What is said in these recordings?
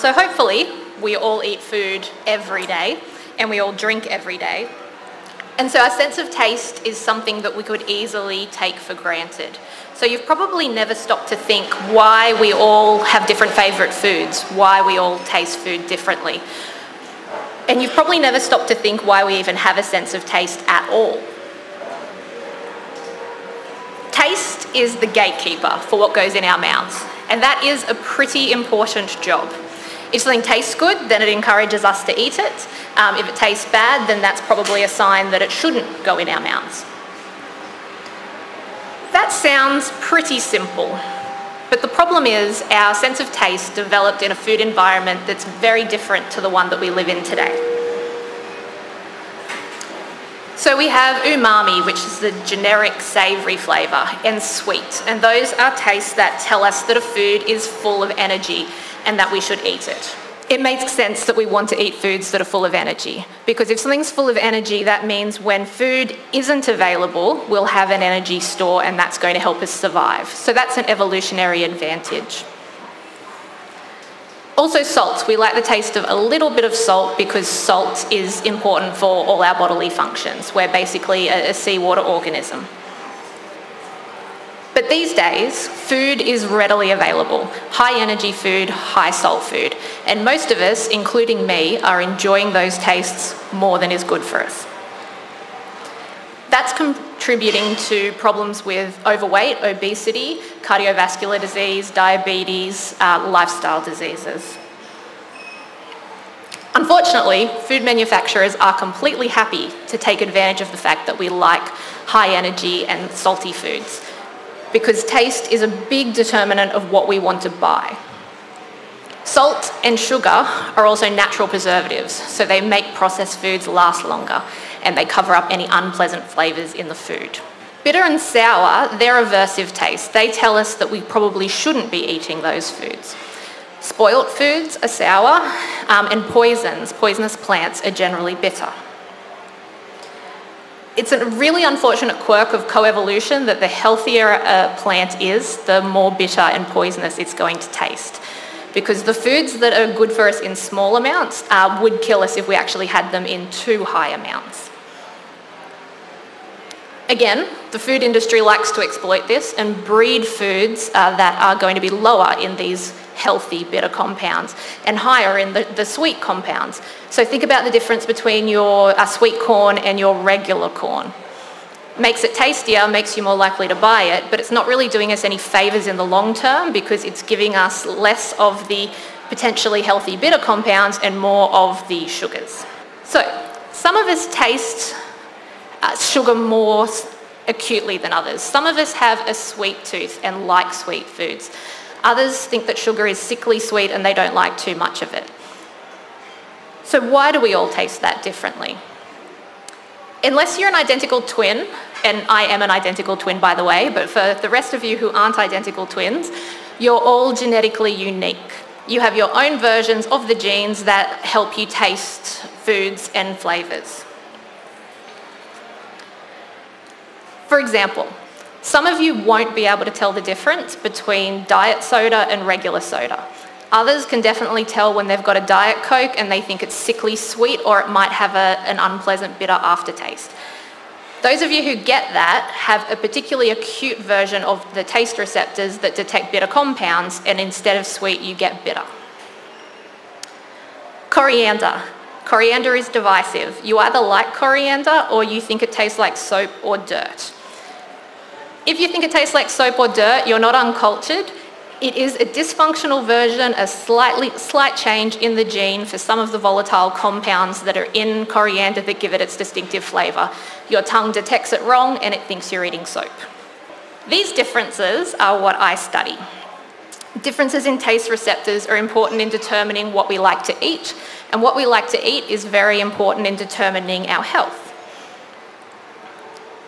So hopefully we all eat food every day and we all drink every day. And so our sense of taste is something that we could easily take for granted. So you've probably never stopped to think why we all have different favourite foods, why we all taste food differently. And you've probably never stopped to think why we even have a sense of taste at all. Taste is the gatekeeper for what goes in our mouths, and that is a pretty important job. If something tastes good, then it encourages us to eat it. Um, if it tastes bad, then that's probably a sign that it shouldn't go in our mouths. That sounds pretty simple, but the problem is our sense of taste developed in a food environment that's very different to the one that we live in today. So we have umami, which is the generic savoury flavour, and sweet, and those are tastes that tell us that a food is full of energy and that we should eat it. It makes sense that we want to eat foods that are full of energy because if something's full of energy, that means when food isn't available, we'll have an energy store and that's going to help us survive. So that's an evolutionary advantage. Also salt. We like the taste of a little bit of salt because salt is important for all our bodily functions. We're basically a, a seawater organism. But these days, food is readily available. High energy food, high salt food. And most of us, including me, are enjoying those tastes more than is good for us. That's contributing to problems with overweight, obesity, cardiovascular disease, diabetes, uh, lifestyle diseases. Unfortunately, food manufacturers are completely happy to take advantage of the fact that we like high energy and salty foods because taste is a big determinant of what we want to buy. Salt and sugar are also natural preservatives, so they make processed foods last longer and they cover up any unpleasant flavours in the food. Bitter and sour, they're aversive tastes. They tell us that we probably shouldn't be eating those foods. Spoilt foods are sour, um, and poisons, poisonous plants, are generally bitter. It's a really unfortunate quirk of coevolution that the healthier a plant is, the more bitter and poisonous it's going to taste. Because the foods that are good for us in small amounts uh, would kill us if we actually had them in too high amounts. Again, the food industry likes to exploit this and breed foods uh, that are going to be lower in these healthy bitter compounds and higher in the, the sweet compounds. So think about the difference between your uh, sweet corn and your regular corn. Makes it tastier, makes you more likely to buy it, but it's not really doing us any favours in the long term because it's giving us less of the potentially healthy bitter compounds and more of the sugars. So some of us taste uh, sugar more acutely than others. Some of us have a sweet tooth and like sweet foods. Others think that sugar is sickly sweet and they don't like too much of it. So why do we all taste that differently? Unless you're an identical twin, and I am an identical twin by the way, but for the rest of you who aren't identical twins, you're all genetically unique. You have your own versions of the genes that help you taste foods and flavours. For example, some of you won't be able to tell the difference between diet soda and regular soda. Others can definitely tell when they've got a Diet Coke and they think it's sickly sweet or it might have a, an unpleasant bitter aftertaste. Those of you who get that have a particularly acute version of the taste receptors that detect bitter compounds and instead of sweet you get bitter. Coriander. Coriander is divisive. You either like coriander or you think it tastes like soap or dirt. If you think it tastes like soap or dirt, you're not uncultured. It is a dysfunctional version, a slightly, slight change in the gene for some of the volatile compounds that are in coriander that give it its distinctive flavour. Your tongue detects it wrong and it thinks you're eating soap. These differences are what I study. Differences in taste receptors are important in determining what we like to eat, and what we like to eat is very important in determining our health.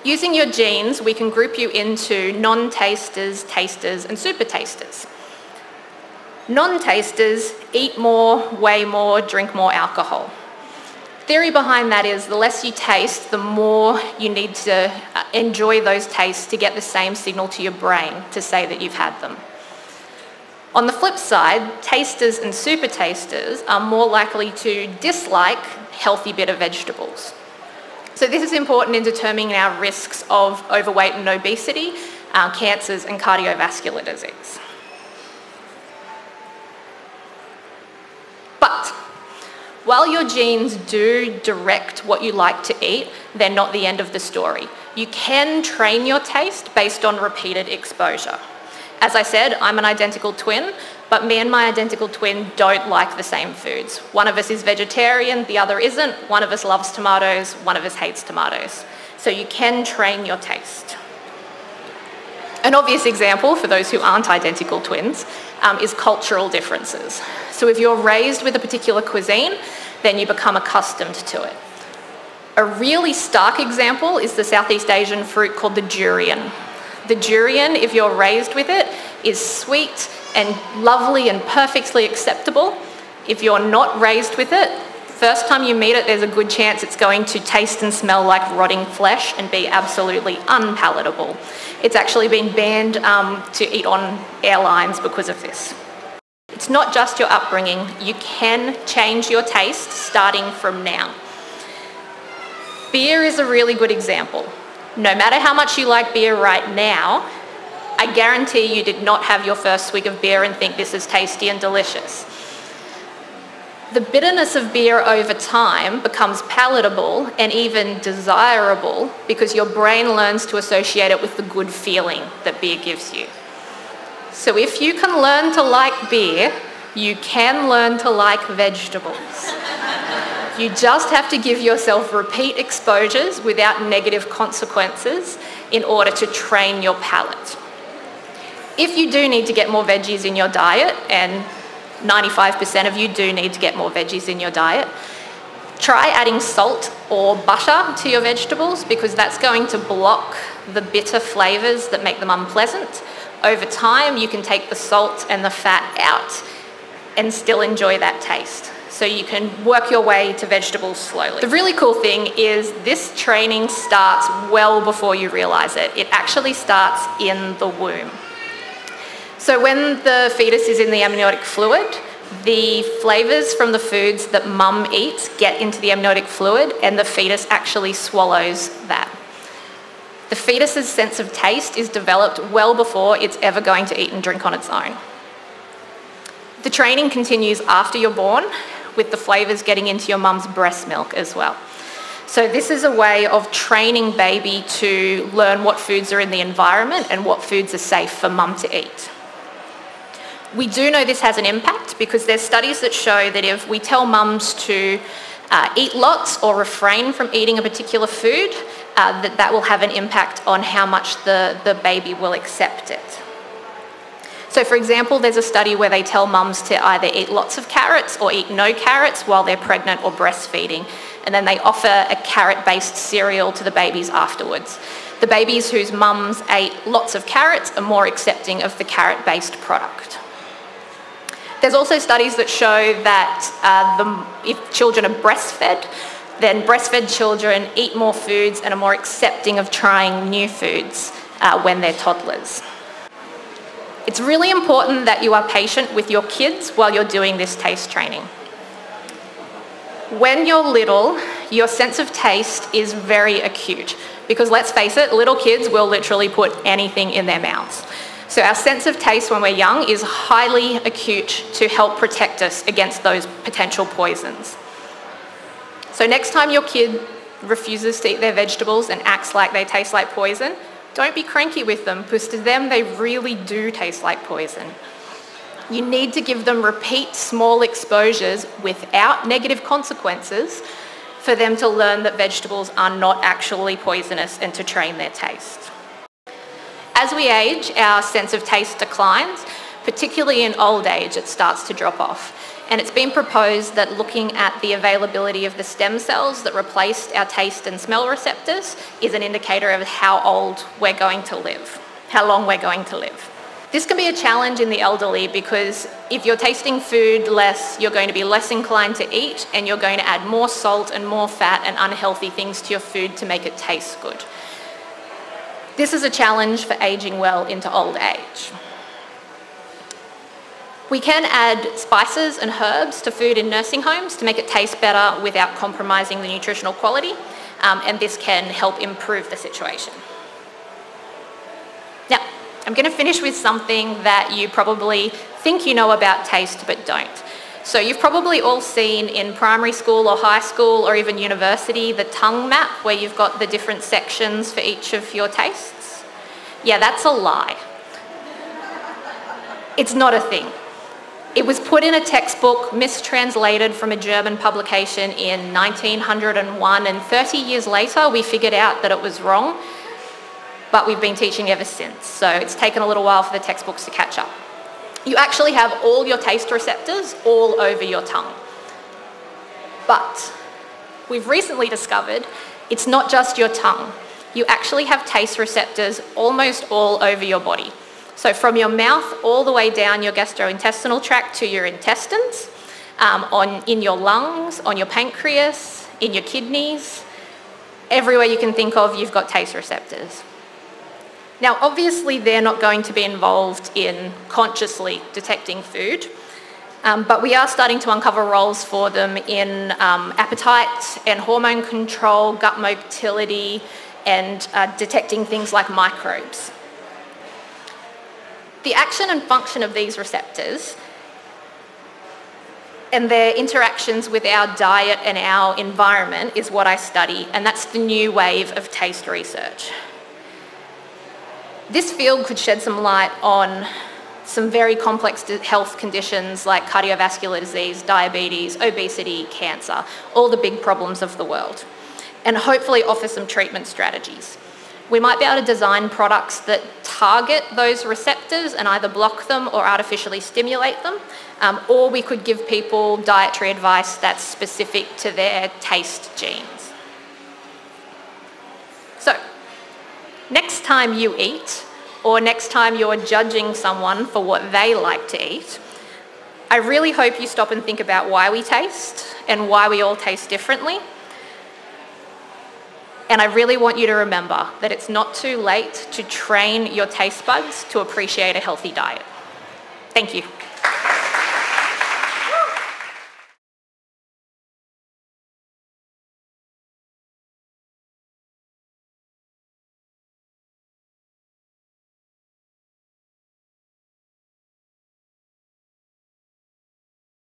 Using your genes, we can group you into non-tasters, tasters, and super tasters. Non-tasters eat more, weigh more, drink more alcohol. Theory behind that is the less you taste, the more you need to uh, enjoy those tastes to get the same signal to your brain to say that you've had them. On the flip side, tasters and super tasters are more likely to dislike healthy bitter vegetables. So this is important in determining our risks of overweight and obesity, uh, cancers and cardiovascular disease. But while your genes do direct what you like to eat, they're not the end of the story. You can train your taste based on repeated exposure. As I said, I'm an identical twin, but me and my identical twin don't like the same foods. One of us is vegetarian, the other isn't. One of us loves tomatoes, one of us hates tomatoes. So you can train your taste. An obvious example for those who aren't identical twins um, is cultural differences. So if you're raised with a particular cuisine, then you become accustomed to it. A really stark example is the Southeast Asian fruit called the durian. The durian, if you're raised with it, is sweet and lovely and perfectly acceptable. If you're not raised with it, first time you meet it, there's a good chance it's going to taste and smell like rotting flesh and be absolutely unpalatable. It's actually been banned um, to eat on airlines because of this. It's not just your upbringing, you can change your taste starting from now. Beer is a really good example. No matter how much you like beer right now, I guarantee you did not have your first swig of beer and think this is tasty and delicious. The bitterness of beer over time becomes palatable and even desirable because your brain learns to associate it with the good feeling that beer gives you. So if you can learn to like beer, you can learn to like vegetables. You just have to give yourself repeat exposures without negative consequences in order to train your palate. If you do need to get more veggies in your diet, and 95% of you do need to get more veggies in your diet, try adding salt or butter to your vegetables because that's going to block the bitter flavours that make them unpleasant. Over time, you can take the salt and the fat out and still enjoy that taste so you can work your way to vegetables slowly. The really cool thing is this training starts well before you realize it. It actually starts in the womb. So when the fetus is in the amniotic fluid, the flavours from the foods that mum eats get into the amniotic fluid and the fetus actually swallows that. The fetus's sense of taste is developed well before it's ever going to eat and drink on its own. The training continues after you're born with the flavours getting into your mum's breast milk as well. So this is a way of training baby to learn what foods are in the environment and what foods are safe for mum to eat. We do know this has an impact because there's studies that show that if we tell mums to uh, eat lots or refrain from eating a particular food, uh, that that will have an impact on how much the, the baby will accept it. So for example, there's a study where they tell mums to either eat lots of carrots or eat no carrots while they're pregnant or breastfeeding. And then they offer a carrot-based cereal to the babies afterwards. The babies whose mums ate lots of carrots are more accepting of the carrot-based product. There's also studies that show that uh, the, if children are breastfed, then breastfed children eat more foods and are more accepting of trying new foods uh, when they're toddlers. It's really important that you are patient with your kids while you're doing this taste training. When you're little, your sense of taste is very acute because let's face it, little kids will literally put anything in their mouths. So our sense of taste when we're young is highly acute to help protect us against those potential poisons. So next time your kid refuses to eat their vegetables and acts like they taste like poison, don't be cranky with them because to them they really do taste like poison. You need to give them repeat small exposures without negative consequences for them to learn that vegetables are not actually poisonous and to train their taste. As we age, our sense of taste declines, particularly in old age, it starts to drop off. And it's been proposed that looking at the availability of the stem cells that replaced our taste and smell receptors is an indicator of how old we're going to live, how long we're going to live. This can be a challenge in the elderly because if you're tasting food less, you're going to be less inclined to eat and you're going to add more salt and more fat and unhealthy things to your food to make it taste good. This is a challenge for aging well into old age. We can add spices and herbs to food in nursing homes to make it taste better without compromising the nutritional quality, um, and this can help improve the situation. Now, I'm going to finish with something that you probably think you know about taste but don't. So you've probably all seen in primary school or high school or even university the tongue map where you've got the different sections for each of your tastes. Yeah, that's a lie. It's not a thing. It was put in a textbook, mistranslated from a German publication in 1901, and 30 years later we figured out that it was wrong, but we've been teaching ever since. So it's taken a little while for the textbooks to catch up. You actually have all your taste receptors all over your tongue. But we've recently discovered it's not just your tongue. You actually have taste receptors almost all over your body. So from your mouth all the way down your gastrointestinal tract to your intestines, um, on, in your lungs, on your pancreas, in your kidneys, everywhere you can think of, you've got taste receptors. Now, obviously, they're not going to be involved in consciously detecting food, um, but we are starting to uncover roles for them in um, appetite and hormone control, gut motility, and uh, detecting things like microbes. The action and function of these receptors and their interactions with our diet and our environment is what I study, and that's the new wave of taste research. This field could shed some light on some very complex health conditions like cardiovascular disease, diabetes, obesity, cancer, all the big problems of the world, and hopefully offer some treatment strategies. We might be able to design products that target those receptors and either block them or artificially stimulate them, um, or we could give people dietary advice that's specific to their taste genes. So, next time you eat, or next time you're judging someone for what they like to eat, I really hope you stop and think about why we taste and why we all taste differently and I really want you to remember that it's not too late to train your taste buds to appreciate a healthy diet. Thank you.